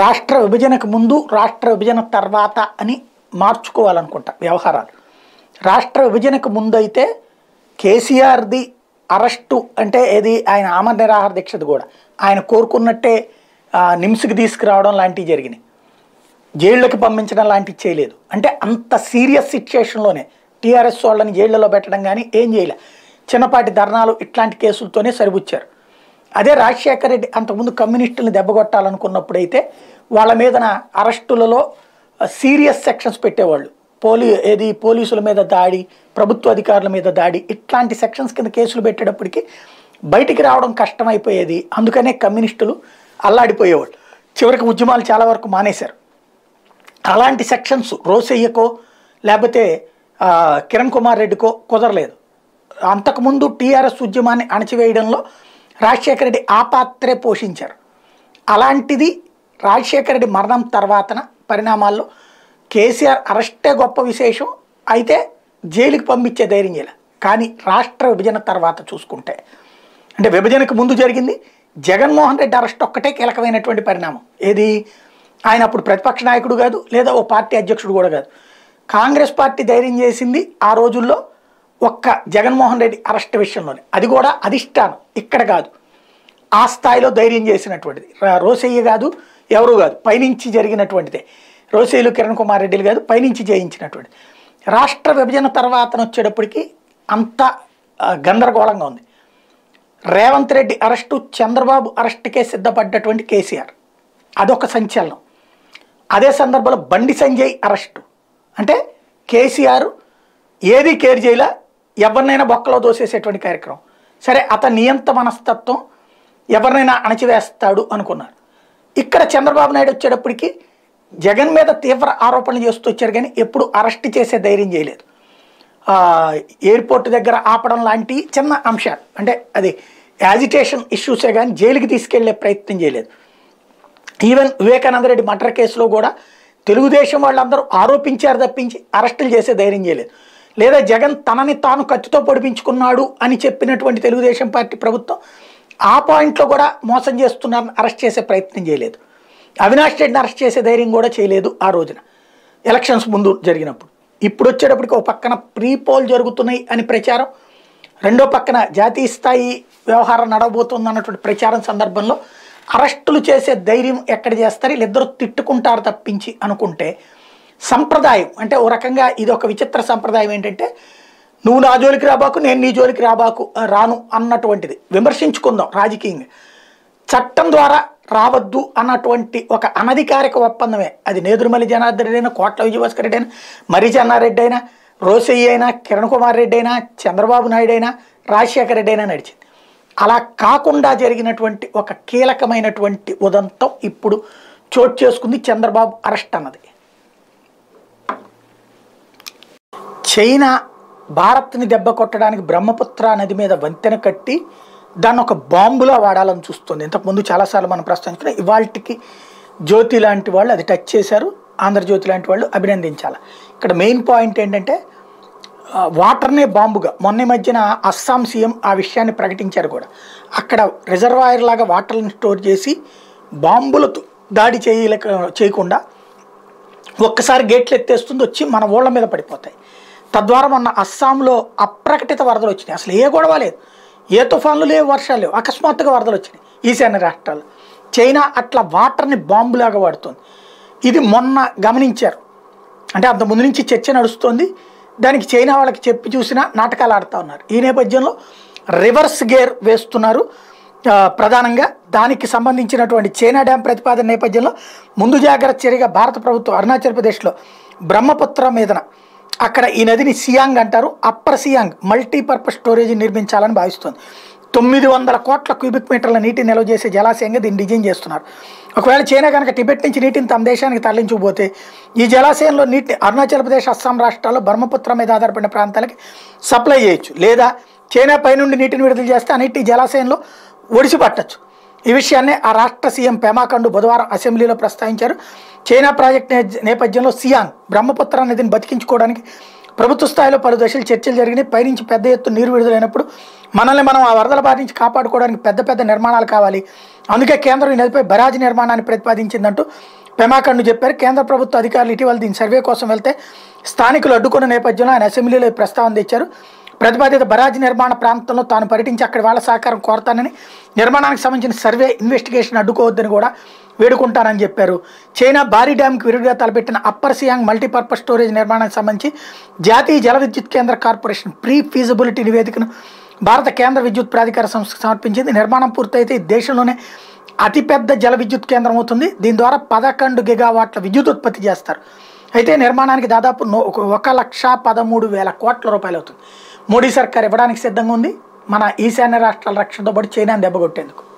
రాష్ట్ర విభజనకు ముందు రాష్ట్ర విభజన తర్వాత అని మార్చుకోవాలనుకుంటా వ్యవహారాలు. రాష్ట్ర విభజనకు ముందు అయితే కేసీఆర్ది అరెస్టు అంటే ఏది? ఆయన ఆమర నిరాహార దీక్షది కూడా. ఆయన కోరుకున్నట్టే నిమ్స్కి తీసుకురావడం లాంటివి జరిగినాయి. జైళ్ళకి పంపించడం లాంటివి చేయలేదు. అంటే అంత సీరియస్ సిచ్యుయేషన్లోనే టీఆర్ఎస్ వాళ్ళని జైళ్ళలో పెట్టడం కానీ ఏం చేయలే. చిన్నపాటి ధర్నాలు ఇట్లాంటి కేసులతోనే సరిపుచ్చారు. అదే రాజశేఖర రెడ్డి అంతకుముందు కమ్యూనిస్టులను దెబ్బగొట్టాలనుకున్నప్పుడైతే వాళ్ళ మీదన అరెస్టులలో సీరియస్ సెక్షన్స్ పెట్టేవాళ్ళు. పోలీ ఏది పోలీసుల మీద దాడి ప్రభుత్వ అధికారుల మీద దాడి ఇట్లాంటి సెక్షన్స్ కింద కేసులు పెట్టేటప్పటికి బయటికి రావడం కష్టమైపోయేది. అందుకనే కమ్యూనిస్టులు అల్లాడిపోయేవాళ్ళు. చివరికి ఉద్యమాలు చాలా వరకు మానేశారు. అలాంటి సెక్షన్స్ రోసయ్యకో లేకపోతే కిరణ్ కుమార్ రెడ్డికో కుదరలేదు. అంతకుముందు టీఆర్ఎస్ ఉద్యమాన్ని అణచివేయడంలో రాజశేఖర రెడ్డి ఆ పాత్రే పోషించారు. అలాంటిది రాజశేఖర రెడ్డి మరణం తర్వాతన పరిణామాల్లో కేసీఆర్ అరెస్టే గొప్ప విశేషం. అయితే జైలుకి పంపించే ధైర్యం చేయాలి. కానీ రాష్ట్ర విభజన తర్వాత చూసుకుంటే. అంటే విభజనకు ముందు జరిగింది జగన్మోహన్ రెడ్డి అరెస్ట్ ఒక్కటే కీలకమైనటువంటి పరిణామం. ఏది? ఆయన అప్పుడు ప్రతిపక్ష నాయకుడు కాదు లేదా ఓ పార్టీ అధ్యక్షుడు కూడా కాదు. కాంగ్రెస్ పార్టీ ధైర్యం చేసింది ఆ రోజుల్లో ఒక్క జగన్మోహన్ రెడ్డి అరెస్ట్ విషయంలోనే. అది కూడా అధిష్టానం. ఇక్కడ కాదు. ఆ స్థాయిలో ధైర్యం చేసినటువంటిది. రా- రోసయ్య కాదు ఎవరు కాదు పైనుంచి జరిగినటువంటిదే. రోసయ్యలు కిరణ్ కుమార్ రెడ్డిలు కాదు పైనుంచి జయించినటువంటిది రాష్ట్ర విభజన తర్వాత వచ్చేటప్పటికి అంత గందరగోళంగా ఉంది. రేవంత్ రెడ్డి అరెస్టు చంద్రబాబు అరెస్టుకే సిద్ధపడ్డటువంటి కేసీఆర్. అదొక సంచలనం. అదే సందర్భంలో బండి సంజయ్ అరెస్టు. అంటే కేసీఆర్ ఏది కేర్ చేయలా ఎవరినైనా బొక్కలో దోసేసేటువంటి కార్యక్రమం. సరే అతని నియంత మనస్తత్వం ఎవరినైనా అణచివేస్తాడు అనుకున్నారు. ఇక్కడ చంద్రబాబు నాయుడు వచ్చేటప్పటికి జగన్ మీద తీవ్ర ఆరోపణలు చేస్తూ వచ్చారు కానీ ఎప్పుడు అరెస్ట్ చేసే ధైర్యం చేయలేదు. ఆ, ఎయిర్పోర్ట్ దగ్గర ఆపడం లాంటి చిన్న అంశాలు. అంటే అది యాజిటేషన్ ఇష్యూసే కానీ జైలుకి తీసుకెళ్ళే ప్రయత్నం చేయలేదు. ఈవెన్ వివేకానంద రెడ్డి మర్డర్ కేసులో కూడా తెలుగుదేశం వాళ్ళందరూ ఆరోపించారు తప్పించి అరెస్టులు చేసే ధైర్యం చేయలేదు. లేదా జగన్ తనని తాను కత్తితో పొడిపించుకున్నాడు అని చెప్పినటువంటి తెలుగుదేశం పార్టీ ప్రభుత్వం ఆ పాయింట్లో కూడా మోసం చేస్తున్నారని అరెస్ట్ చేసే ప్రయత్నం చేయలేదు. అవినాష్ రెడ్డిని అరెస్ట్ చేసే ధైర్యం కూడా చేయలేదు ఆ రోజున. ఎలక్షన్స్ ముందు జరిగినప్పుడు. ఇప్పుడు వచ్చేటప్పటికి ఒక పక్కన ప్రీ పోల్ జరుగుతున్నాయి అని ప్రచారం. రెండో పక్కన జాతీయ స్థాయి వ్యవహారం నడవబోతుంది అన్నటువంటి ప్రచారం సందర్భంలో అరెస్టులు చేసే ధైర్యం ఎక్కడ చేస్తారు? వీళ్ళిద్దరూ తిట్టుకుంటారు తప్పించి అనుకుంటే సంప్రదాయం. అంటే ఓ రకంగా ఇది ఒక విచిత్ర సంప్రదాయం ఏంటంటే నువ్వు నా జోలికి రాబాకు నేను నీ జోలికి రాబాకు రాను అన్నటువంటిది. విమర్శించుకుందాం రాజకీయంగా. చట్టం ద్వారా రావద్దు అన్నటువంటి ఒక అనధికారిక ఒప్పందమే. అది నేదురుమల్లి జనార్దన్ రెడ్డి అయినా కోట్ల విజయభాస్కర్ రెడ్డి అయినా మరి చెన్నారెడ్డి అయినా రోసయ్య అయినా కిరణ్ కుమార్ రెడ్డి అయినా చంద్రబాబు నాయుడు అయినా రాజశేఖర రెడ్డి అయినా నడిచింది. అలా కాకుండా జరిగినటువంటి ఒక కీలకమైనటువంటి ఉదంతం ఇప్పుడు చోటు చేసుకుంది చంద్రబాబు అరెస్ట్ అన్నది. చైనా భారత్ని దెబ్బ కొట్టడానికి బ్రహ్మపుత్ర నది మీద వంతెన కట్టి దాన్ని ఒక బాంబులా వాడాలని చూస్తుంది. ఇంతకుముందు చాలాసార్లు మనం ప్రస్తావించిన ఇవాళకి జ్యోతి లాంటి వాళ్ళు అది టచ్ చేశారు. ఆంధ్రజ్యోతి లాంటి వాళ్ళు అభినందించాలి. ఇక్కడ మెయిన్ పాయింట్ ఏంటంటే వాటర్నే బాంబుగా. మొన్న ఈ మధ్యన అస్సాం సీఎం ఆ విషయాన్ని ప్రకటించారు కూడా. అక్కడ రిజర్వాయర్ లాగా వాటర్ని స్టోర్ చేసి బాంబులతో దాడి చేయలేక చేయకుండా ఒక్కసారి గేట్లు ఎత్తేస్తుంది వచ్చి మన ఊళ్ళ మీద పడిపోతాయి. తద్వారా మొన్న అస్సాంలో అప్రకటిత వరదలు వచ్చినాయి. అసలు ఏ గొడవ లేదు. ఏ తుఫాన్లు లేవు వర్షాలు లేవు. అకస్మాత్తుగా వరదలు వచ్చినాయి ఈశాన్య రాష్ట్రాలు. చైనా అట్లా వాటర్ని బాంబులాగా వాడుతుంది. ఇది మొన్న గమనించారు. అంటే అంత ముందు నుంచి చర్చ నడుస్తోంది. దానికి చైనా వాళ్ళకి చెప్పి చూసినా నాటకాలు ఆడుతూ ఉన్నారు. ఈ నేపథ్యంలో రివర్స్ గేర్ వేస్తున్నారు. ప్రధానంగా దానికి సంబంధించినటువంటి చైనా డ్యాం ప్రతిపాదన నేపథ్యంలో ముందు జాగ్రత్త చర్యగా భారత ప్రభుత్వం అరుణాచల్ ప్రదేశ్లో బ్రహ్మపుత్ర మీదన అక్కడ ఈ నదిని సియాంగ్ అంటారు. అప్పర్ సియాంగ్ మల్టీపర్పస్ స్టోరేజ్ నిర్మించాలని భావిస్తోంది. తొమ్మిది వందల కోట్ల క్యూబిక్ మీటర్ల నీటిని నిల్వ చేసే జలాశయంగా దీన్ని డిజైన్ చేస్తున్నారు. ఒకవేళ చైనా కనుక టిబెట్ నుంచి నీటిని తమ దేశానికి తరలించకపోతే ఈ జలాశయంలో నీటిని అరుణాచల్ ప్రదేశ్ అస్సాం రాష్ట్రాల్లో బ్రహ్మపుత్ర మీద ఆధారపడిన ప్రాంతాలకి సప్లై చేయొచ్చు. లేదా చైనా పైనుండి నీటిని విడుదల చేస్తే ఆ జలాశయంలో ఒడిసి పట్టచ్చు. ఈ విషయాన్ని ఆ రాష్ట్ర సీఎం పెమాకండు బుధవారం అసెంబ్లీలో ప్రస్తావించారు. చైనా ప్రాజెక్ట్ నేపథ్యంలో సియాంగ్ బ్రహ్మపుత్ర నదిని బతికించుకోవడానికి ప్రభుత్వ స్థాయిలో పలు దశలు చర్చలు జరిగినాయి. పైనుంచి పెద్ద ఎత్తున నీరు విడుదలైనప్పుడు మనల్ని మనం ఆ వరదల బారి నుంచి కాపాడుకోవడానికి పెద్ద పెద్ద నిర్మాణాలు కావాలి. అందుకే కేంద్రం ఈ నదిపై బరాజ్ నిర్మాణాన్ని ప్రతిపాదించిందంటూ పెమాకండ్ చెప్పారు. కేంద్ర ప్రభుత్వ అధికారులు ఇటీవల దీని సర్వే కోసం వెళ్తే స్థానికులు అడ్డుకున్న నేపథ్యంలో ఆయన అసెంబ్లీలో ప్రస్తావన తెచ్చారు. ప్రతిపాదిత బరాజు నిర్మాణ ప్రాంతంలో తాను పర్యటించి అక్కడి వాళ్ళ సహకారం కోరతానని నిర్మాణానికి సంబంధించిన సర్వే ఇన్వెస్టిగేషన్ అడ్డుకోవద్దని కూడా వేడుకుంటానని చెప్పారు. చైనా భారీ డ్యాంకి విరుడుగా తలపెట్టిన అప్పర్ సియాంగ్ మల్టీపర్పస్ స్టోరేజ్ నిర్మాణానికి సంబంధించి జాతీయ జల విద్యుత్ కేంద్ర కార్పొరేషన్ ప్రీ ఫీజిబిలిటీ నివేదికను భారత కేంద్ర విద్యుత్ ప్రాధికార సంస్థకు సమర్పించింది. నిర్మాణం పూర్తయితే దేశంలోనే అతిపెద్ద జల విద్యుత్ కేంద్రం అవుతుంది. దీని ద్వారా పదకొండు గిగావాట్ల విద్యుత్ ఉత్పత్తి చేస్తారు. అయితే నిర్మాణానికి దాదాపు నో- ఒక- లక్ష పదమూడు వేల కోట్ల రూపాయలు అవుతుంది. మోడీ సర్కార్ ఇవ్వడానికి సిద్ధంగా ఉంది. మన ఈశాన్య రాష్ట్రాల రక్షణతో పాటు చైనాను దెబ్బకొట్టేందుకు